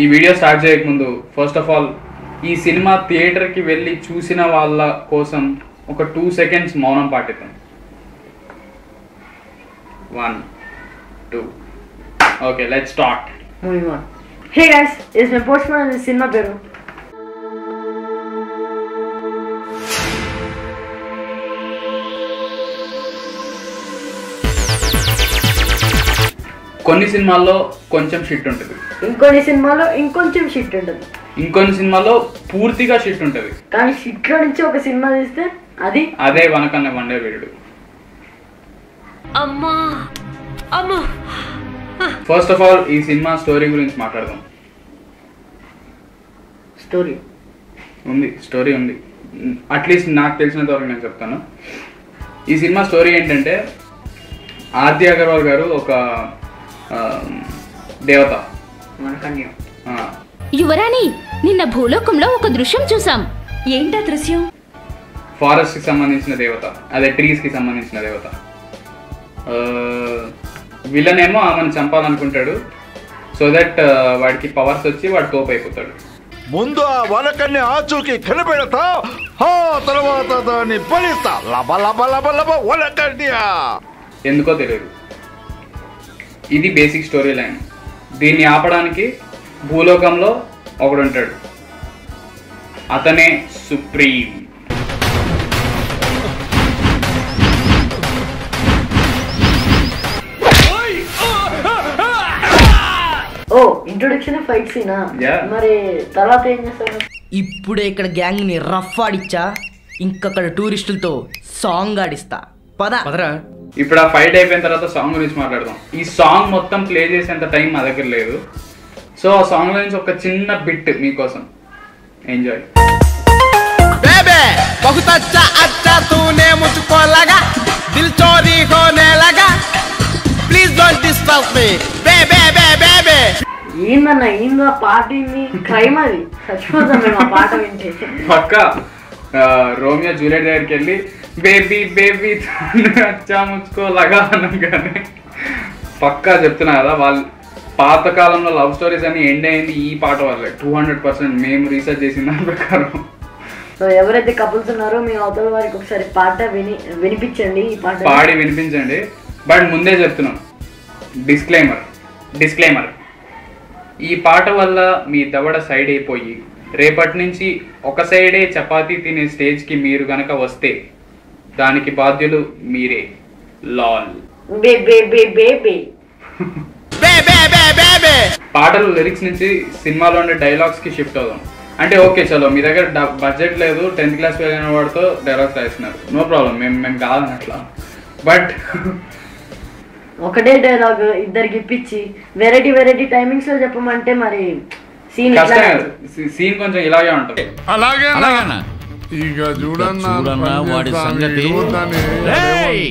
ఈ video start చేయకముందు first of all ఈ సినిమా థియేటర్కి వెళ్ళి చూసిన వాళ్ళ కోసం ఒక టూ సెకండ్స్ మౌనం పాటిద్దాం. One two okay let start hey on. Is my post cinema పేరు కొన్ని సినిమాల్లో కొంచెం షిట్ ఉంటుంది. ఇంకొన్ని సినిమాలో ఇంకొంచెం షిట్ ఉంటుంది. ఇంకొన్ని సినిమాల్లో పూర్తిగా షిట్ ఉంటుంది. కానీ షిట్లో నుంచి ఒక సినిమా తీస్తే అది అదే వనకన్న వండే వీరుడు అమ్మా అమ్మా. ఫస్ట్ ఆఫ్ ఆల్ ఈ సినిమా స్టోరీ గురించి మాట్లాడదాం. స్టోరీ ఉంది స్టోరీ ఉంది. అట్లీస్ట్ నాకు తెలిసినంత వరకు నేను చెప్తాను. ఈ సినిమా స్టోరీ ఏంటంటే ఆర్తి అగర్వాల్ గారు ఒక దేవత. యువరాణి నిన్న భూలోకంలో ఒక దృశ్యం చూసాం ఏంటా దృశ్యం? ఫారెస్ట్కి సంబంధించిన దేవత. అదే ట్రీస్కి సంబంధించిన దేవత. విలన్ ఏమో ఆమెను చంపాలనుకుంటాడు. సో దట్ వాడికి పవర్స్ వచ్చి వాడు తోపు అయిపోతాడు ముందు ఆ వలకన్ని ఆచూకి కనిపెడతా ఆ తర్వాత దాన్ని బలిస్తా. లబ లబ లబ లబ వలకన్యా ఎందుకో తెలియదు. ఇది బేసిక్ స్టోరీ లైన్ దీన్ని ఆపడానికి భూలోకంలో ఒకడు ఉంటాడు అతనే సుప్రీం. ఓ ఇంట్రొడక్షన్ ఫైట్ సీనా. మరి తర్వాత ఏం చేస్తారు? ఇప్పుడే ఇక్కడ గ్యాంగ్ని రఫ్ ఆడిచ్చా? ఇంకక్కడ టూరిస్టులతో సాంగ్ ఆడిస్తా. పద. పదరా? ఇప్పుడు ఆ ఫైట్ అయిపోయిన తర్వాత సాంగ్ గురించి మాట్లాడదాం. ఈ సాంగ్ మొత్తం ప్లే చేసేంత టైం మా దగ్గర లేదు. సో ఆ సాంగ్ నుంచి ఒక చిన్న బిట్ మీకోసం. ఎంజాయ్ ప్లీజ్ బే పాట రోమియో జూలియట్ దగ్గరికి వెళ్ళి బేబీ బేబీ అచ్చా ముచ్చుకో లగా అనగానే. పక్కా చెప్తున్నా కదా వాళ్ళు పాతకాలంలో లవ్ స్టోరీస్ అన్ని ఎండ్ అయింది ఈ పాట వల్లే. టూ హండ్రెడ్ పర్సెంట్ మేము రీసెర్చ్ చేసిన దాని ప్రకారం. సో ఎవరైతే కపుల్స్ ఉన్నారో మీ అవతల వారికి ఒకసారి పాట విని వినిపించండి ఈ పాట. పాడి వినిపించండి. బట్ ముందే చెప్తున్నాం. డిస్క్లైమర్ డిస్క్లైమర్ ఈ పాట వల్ల మీ దవడ సైడ్ అయిపోయి రేపటి నుంచి ఒక సైడే చపాతీ తినే స్టేజ్కి మీరు గనక వస్తే దానికి బాధ్యులు మీరే. లాల్. పాటలు లిరిక్స్ నుంచి సినిమాలో ఉండే డైలాగ్స్కి షిఫ్ట్ అవుదాం. అంటే ఓకే చలో మీ దగ్గర బడ్జెట్ లేదు టెన్త్ క్లాస్ వెళ్ళిన వాడితో డైలాగ్స్ రాసినారు నో ప్రాబ్లం మేము మేము కాదని అట్లా బట్ ఒకటే డైలాగ్ ఇద్దరికి ఇప్పించి వెరైటీ వెరైటీ టైమింగ్స్లో చెప్పమంటే మరి సీన్ సీన్ కొంచెం ఇలాగే ఉంటుంది. అలాగే ఇక చూడన్నా చూడన్నా వాడి సంగతి. రేయ్!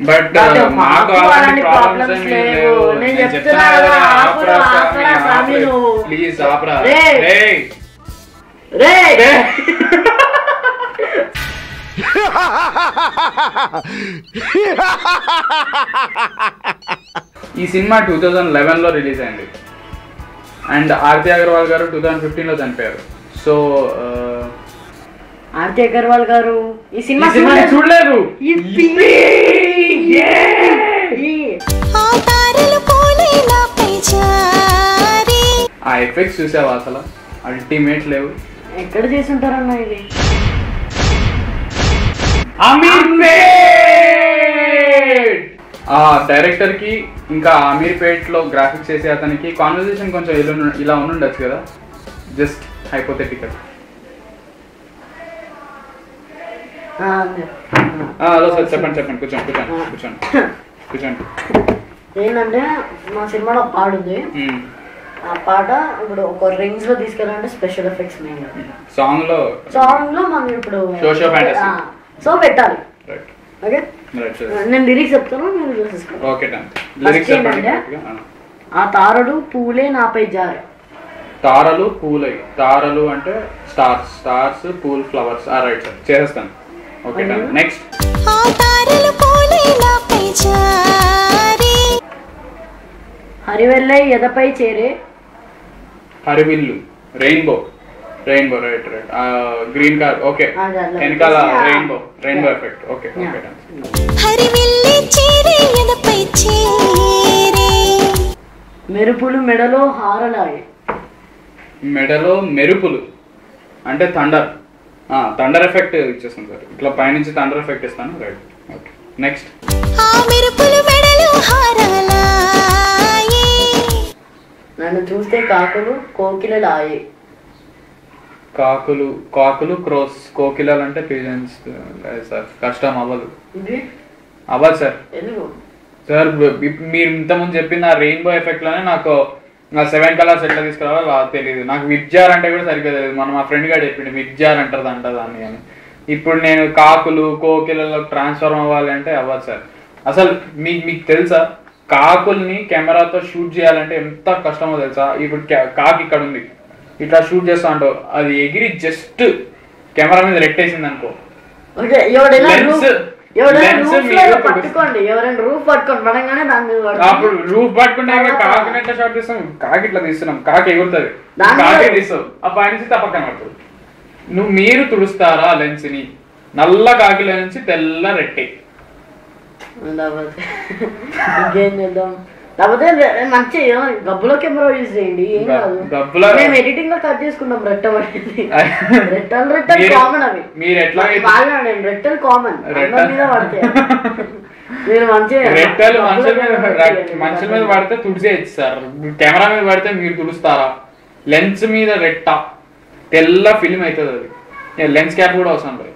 బట్ మాకు అలాంటి ప్రాబ్లమ్స్ ఏమీ లేవు నేను చెప్తున్నా కదా, ఆపురా, ఆపురా, స్వామి నువ్వు. ప్లీజ్ ఆపరా రేయ్. రేయ్. రే ఈ సినిమా టూ థౌజండ్ లెవెన్లో రిలీజ్ అయింది అండ్ ఆర్తి అగర్వాల్ గారు టూ థౌజండ్ ఫిఫ్టీన్లో చనిపోయారు సో ఆర్తి అగర్వాల్ గారు. ఈ సినిమా చూడలేదు. ఆ ఎఫెక్ట్స్ చూసావా అసలు? అల్టిమేట్ లేవు. ఎక్కడ చేసి ఉంటారన్న ఇది? ఆ డైరెక్టర్కి ఇంకా అమీర్పేట్లో గ్రాఫిక్స్ చేసే అతనికి కాన్వర్సేషన్ కొంచెం ఇలా ఉండుండొచ్చు కదా? జస్ట్ హైపోథెటికల్ ఆ, అదే. హలో సార్ చెప్పండి చెప్పండి కూర్చోండి కూర్చోండి కూర్చోండి. కూర్చోండి. ఏంటంటే మా సినిమాలో పాడుంది మ్మ్. ఆ పాట ఇప్పుడు ఒక రేంజ్లో తీసుకెళ్ళాలంటే స్పెషల్ ఎఫెక్ట్స్ మెయిన్ సాంగ్లో సాంగ్లో మనం ఇప్పుడు. సో పెట్టాలి. ఓకే? నేను లిరిక్స్ చెప్తాను మీరు చూసేసుకోండి ఓకే లిరిక్స్ చెప్పండి. ఆ. తారడు పూలే నాపై జారు. తారలు పూలై. తారలు అంటే స్టార్స్. స్టార్స్ పూల్ ఫ్లవర్స్. ఆ రైట్ సార్ చేసేస్తాను. ఓకే డన్ నెక్స్ట్ హరివెల్లై ఎదపై చేరే. హరివిల్లు rainbow rainbow right right green card okay వెనకాల rainbow rainbow. Effect okay okay Harivilli చేరే ఎదపై చేరే. మెరుపులు మెడలో హారలాయి. మెడలో మెరుపులు. అంటే థండర్ థండర్ ఎఫెక్ట్ ఇచ్చేస్తాను సార్. ఇట్లా పైనుంచి థండర్ ఎఫెక్ట్ ఇస్తాను రైట్ ఓకే. నెక్స్ట్. ఆ మెరుపులు మెడలు హారాలాయే నన్ను చూస్తే కాకులు కోకిలలాయి. కాకులు కాకులు క్రోస్ కోకిలాలు అంటే పిజన్స్ సార్. కష్టం అవ్వదు. ఇది? అవ్వదు సార్. సార్ మీరు ఇంతకుముందు చెప్పిన ఆ రెయిన్బో ఎఫెక్ట్లోనే నాకు సెవెన్ కలర్స్ ఎట్లా తీసుకురావాలో తెలియదు నాకు విబ్జార్ అంటే కూడా సరిగ్గా తెలియదు మనం మా ఫ్రెండ్ గారు చెప్పిండు విబ్జార్ అంటారు అంట దాన్ని అని. ఇప్పుడు నేను కాకులు కోకిలలో ట్రాన్స్ఫార్మ్ అవ్వాలి అంటే అవ్వదు సార్. అసలు మీకు మీకు తెలుసా? కాకుల్ని కెమెరాతో షూట్ చేయాలంటే ఎంత కష్టమో తెలుసా? ఇప్పుడు కాకి ఇక్కడ ఉంది. ఇట్లా షూట్ చేస్తా అంటావు అది ఎగిరి జస్ట్ కెమెరా మీద రెట్టేసింది అనుకో ఎవరైనా రూఫ్ పట్టుకోండి. ఎవరైనా రూఫ్ పట్టుకోండి పడంగానే దాని మీద పడుతుంది. అప్పుడు రూప్ పట్టుకుంటే కాకి ఎట్లా షాట్ తీస్తాం. కాకి ఇట్లా తీస్తున్నాం. కాకి ఎగురుతుంది. కాకి తీస్తావు ఆ పై నుంచి తప్పకన పడుతుంది నువ్వు మీరు తుడుస్తారా లెన్స్ని నల్ల కాకిల నుంచి తెల్ల రెట్టే. ఇంకేం చేద్దాం? లేకపోతే మంచి గబ్బులో కెమెరా యూజ్ చేయండి ఏం కాదు. మేము ఎడిటింగ్లో కట్ చేసుకున్నాం రెట్ట పడింది రెట్టలు రెట్టలు కామన్ అవి. మీరు ఎట్లా బాగా రెట్టలు కామన్ మీద పడతాయి మీరు మంచిగా రెట్టలు మనుషుల మీద. మనుషుల మీద పడితే తుడిచేయచ్చు సార్ కెమెరా మీద పడితే మీరు తుడుస్తారా? లెన్స్ మీద రెట్ట. తెల్ల ఫిల్మ్ అవుతుంది అది. లెన్స్ క్యాప్ కూడా అవసరం లేదు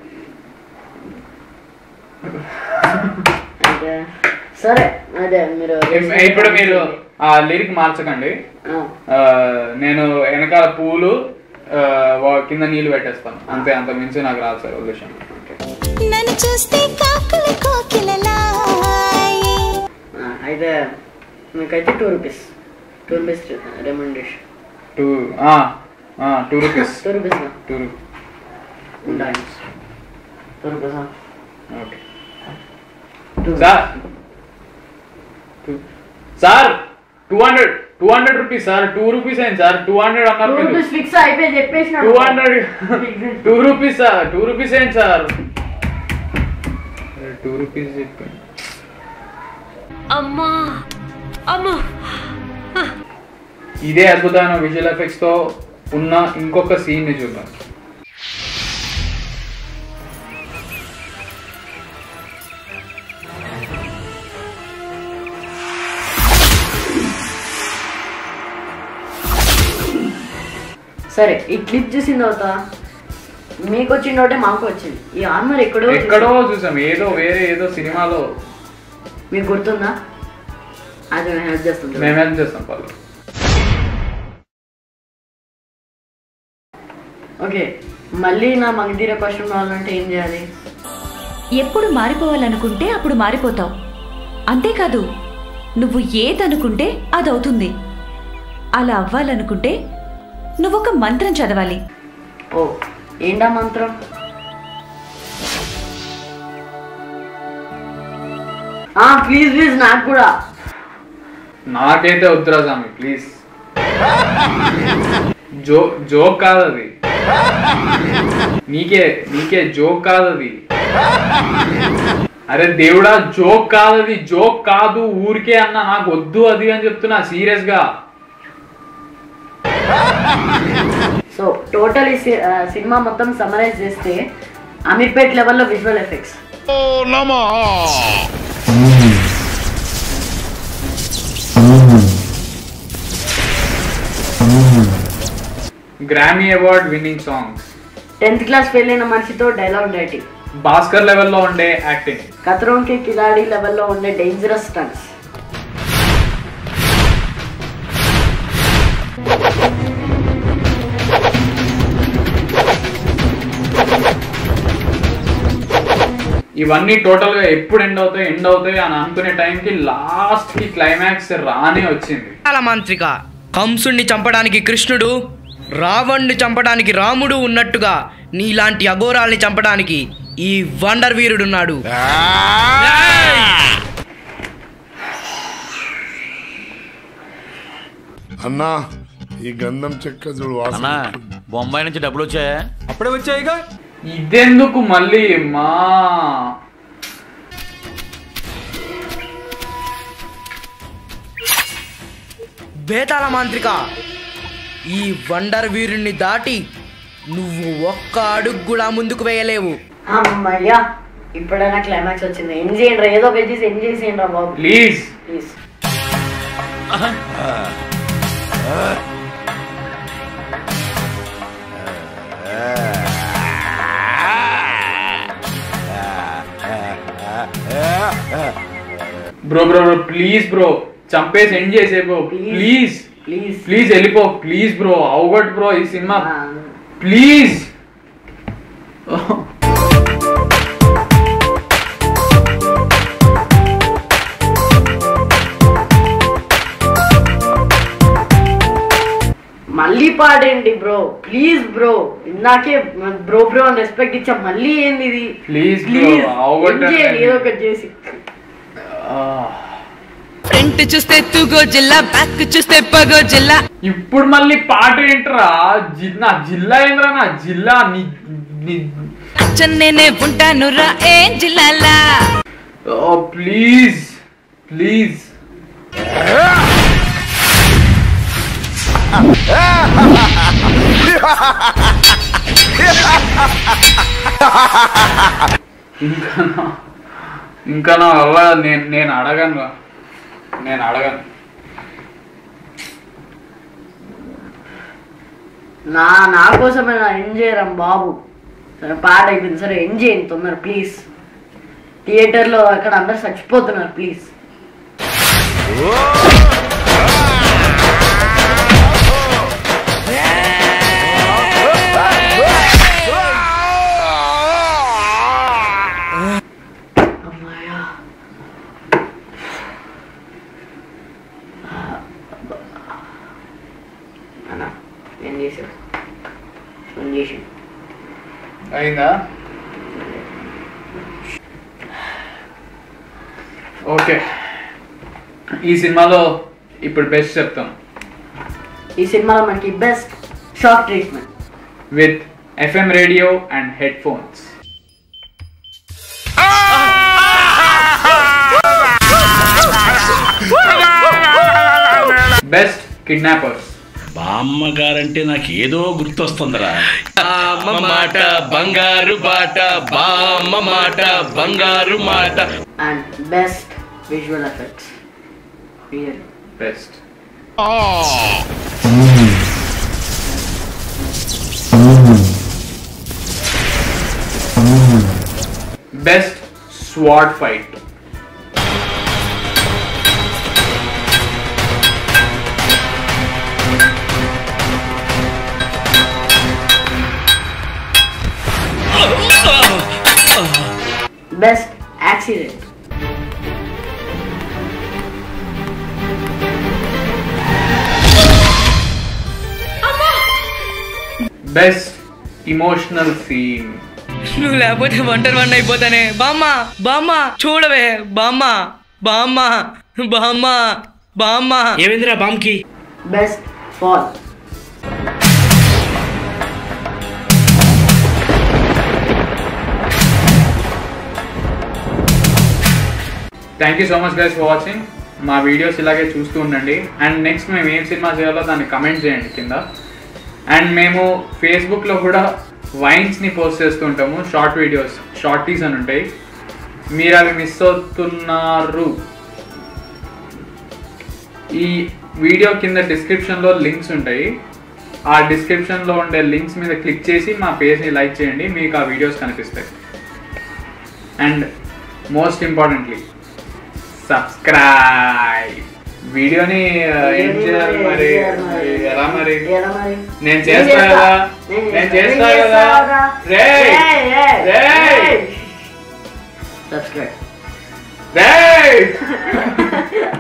సరే అదే మీరు ఇప్పుడు మీరు ఆ లిరిక్ మార్చకండి. నేను వెనకాల పూలు కింద నీళ్ళు పెట్టేస్తాను. అంతే అంత మించి నాకు రాదు సార్ ఉద్దేశం నన్ను చూస్తే కాకులు కోకిలలాయే ఆ, అయితే మీకైతే two rupees. Two rupees remuneration two two rupees. Two rupees two ఉంటాయి two rupees okay. Two sir sir two hundred two hundred rupees sir two rupees అయింది సార్. టూ హండ్రెడ్ అన్నారు ఫిక్స్ అయిపోయి two hundred two rupees sir two rupees ఏంటి sir. Two rupees చెప్పండి అమ్మా అమ్మా. ఇదే అద్భుతమైన విజువల్ ఎఫెక్ట్స్తో ఉన్న ఇంకొక సీన్ని చూద్దాం. సరే ఈ క్లిప్ చూసిన తర్వాత మీకు వచ్చిన ఒకటే మాకు వచ్చింది ఈ ఆర్మర్ ఎక్కడో ఎక్కడో చూసాం. ఏదో వేరే ఏదో సినిమాలో. మీకు గుర్తుందా? అది నేను హెల్ప్ చేస్తుంది మేమేం చేస్తాం పళ్ళు ఓకే మళ్ళీ నా మగధీర క్వశ్చన్ రావాలంటే ఏం చేయాలి? ఎప్పుడు మారిపోవాలనుకుంటే అప్పుడు మారిపోతావు. అంతేకాదు నువ్వు ఏదనుకుంటే అది అవుతుంది అలా అవ్వాలనుకుంటే నువ్వొక మంత్రం చదవాలి. ఓ ఏంటా మంత్రం? ఆ ప్లీజ్ ప్లీజ్ నాకు కూడా. నాకైతే వద్దురా స్వామి ప్లీజ్ జో జోక్ కాదు అది నీకే నీకే జోక్ కాదు అది అరే దేవుడా జోక్ కాదు అది జోక్ కాదు ఊరికే అన్న నాకు వద్దు అది అని చెప్తున్నా సీరియస్గా సో టోటల్ ఈ సినిమా మొత్తం సమరైజ్ చేస్తే అమీర్పేట్ లెవెల్లో visual effects grammy award winning songs tenth class fail అయిన మనిషితో డైలాగ్ రైటింగ్ భాస్కర్ లెవెల్లో ఉండే యాక్టింగ్ కత్రోన్కి కిలాడి లెవెల్లో ఉండే డేంజరస్ స్టంట్స్ ఇవన్నీ టోటల్గా ఎప్పుడు ఎండ్ అవుతాయి ఎండ్ అవుతాయి అని అనుకునే టైంకి లాస్ట్కి క్లైమాక్స్ రానే వచ్చింది. చాలా మాంత్రిక కంసుణ్ణి చంపడానికి కృష్ణుడు రావణ్ణి చంపడానికి రాముడు ఉన్నట్టుగా నీలాంటి అఘోరాల్ని చంపడానికి ఈ వండర్ వీరుడున్నాడు. అన్నా ఈ గంధం చెక్క చూడు అన్నా బొంబాయి నుంచి డబ్బులు వచ్చాయా? అప్పుడే వచ్చాయిగా ఇదెందుకు మళ్ళీ మా బేతాళ మాంత్రిక ఈ వండర్ వీరుణ్ణి దాటి నువ్వు ఒక్క అడుగు కూడా ముందుకు వేయలేవు. అమ్మయ్యా ఇప్పుడైనా క్లైమాక్స్ వచ్చింది. ఎండ్ చేయండి ఏదో ఒకటి చేసి ఎండ్ చేసేయండి రా బాబు please please bro bro bro please bro చంపేసి ఎండ్ చేసే బ్రో ప్లీజ్ ప్లీజ్ ప్లీజ్ వెళ్ళిపో. ప్లీజ్ బ్రో అవగొట్ బ్రో ఈ సినిమా. ప్లీజ్ మళ్ళీ పాడేయండి బ్రో ప్లీజ్ బ్రో ఇందాకే బ్రో బ్రో అని రెస్పెక్ట్ ఇచ్చా. మళ్ళీ ఏంది ఇది? ప్లీజ్ ప్లీజ్ ఏదో ఒకటి చేసి. ఫ్రంట్ చూస్తే తూగో జిల్లా బ్యాక్ చూస్తే పగో జిల్లా. ఇప్పుడు మళ్ళీ పాట ఏంట్రా? నా జిల్లా ఏంట్రా నా జిల్లా నీ నీ- చెన్నైనే ఉంటాను రా ఏం జిల్లాలా? ఓ ప్లీజ్ ప్లీజ్. ఇంకా ఇంకా నా వల్ల నేను నేను అడగను. నేను అడగను. నా నా కోసమే నా ఎండ్ చేయరం బాబు. సరే పాట అయిపోయింది సరే చేయండి తొందర ప్లీజ్. థియేటర్లో అక్కడ అందరు చచ్చిపోతున్నారు ప్లీజ్. ఓకే. ఈ సినిమాలో ఇప్పుడు బెస్ట్ చెప్తాను ఈ సినిమాలో మనకి best shock treatment with FM radio and headphones best kidnappers బామ్మ గారంటే నాకు ఏదో గుర్తొస్తుందిరా బామ్మ మాట బంగారు బాట బామ్మ మాట బంగారు మాట. And best Visual effects. Real. Best. Oh! Best sword fight. Best accident. Best emotional scene నువ్వు లేకపోతే ఒంటరి వన్ అయిపోతానే. బామ్మ బామ్మ చూడవే. బామ్మ బామ్మ బామ్మ బామ్మ. ఏమైందిరా బామ్కి? Best fall thank you so much guys for watching మా వీడియోస్ ఇలాగే చూస్తూ ఉండండి. అండ్ నెక్స్ట్ మేము ఏం సినిమా చేయాలో దాన్ని కమెంట్ చేయండి కింద. అండ్ మేము ఫేస్బుక్లో కూడా వైన్స్ని పోస్ట్ చేస్తూ ఉంటాము షార్ట్ వీడియోస్ షార్టీస్ అని ఉంటాయి. మీరు అవి మిస్ అవుతున్నారు. ఈ వీడియో కింద డిస్క్రిప్షన్లో లింక్స్ ఉంటాయి. ఆ డిస్క్రిప్షన్లో ఉండే లింక్స్ మీద క్లిక్ చేసి మా పేజ్ని లైక్ చేయండి మీకు ఆ వీడియోస్ కనిపిస్తాయి. అండ్ మోస్ట్ ఇంపార్టెంట్లీ సబ్స్క్రైబ్ వీడియోని ఏం చేయాలి మరి? ఎలా మరి? నేను చేస్తా కదా? నేను చేస్తా. కదా? రే రే సబ్స్క్రైబ్. రే